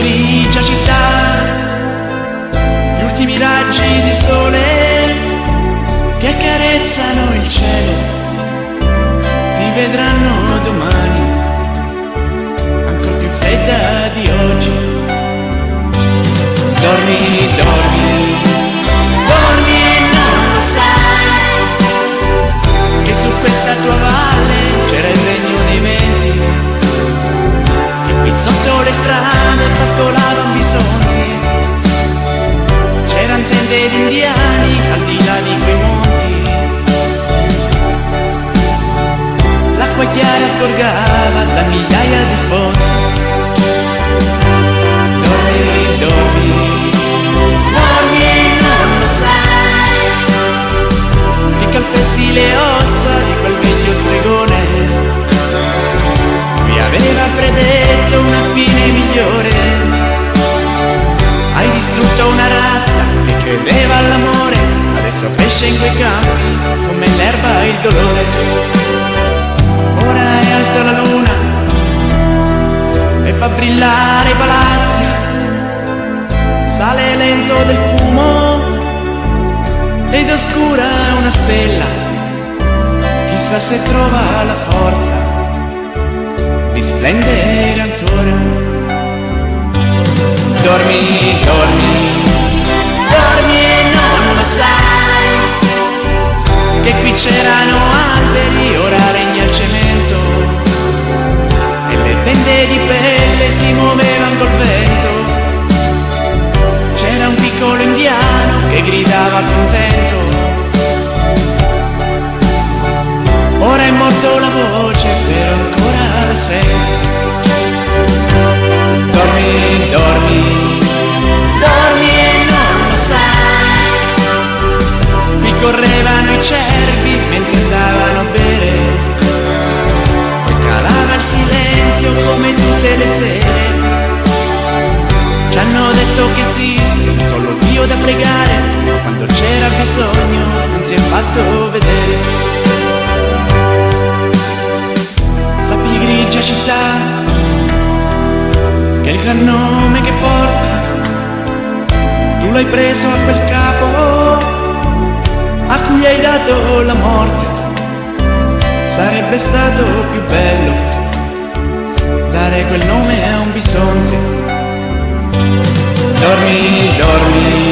grigia città, gli ultimi raggi di sole che accarezzano il cielo, ti vedranno domani, ancora più fredda di oggi. Dormi, di indiani al di là di quei monti, l'acqua chiara sgorgava da migliaia di fonti. Cresce in quei campi come l'erba il dolore. Ora è alta la luna e fa brillare i palazzi. Sale lento del fumo ed oscura una stella, chissà se trova la forza di splendere ancora. Dormi, si muovevano col vento. C'era un piccolo indiano che gridava contento. Ora è morto la voce, però ancora la sento. Dormi, dormi, dormi e non lo sai. Qui correvano i cervi mentre andavano a bere. Poi calava il silenzio come tutte le sere. Il gran nome che porta, tu l'hai preso a quel capo, a cui hai dato la morte. Sarebbe stato più bello dare quel nome a un bisonte. Dormi, dormi,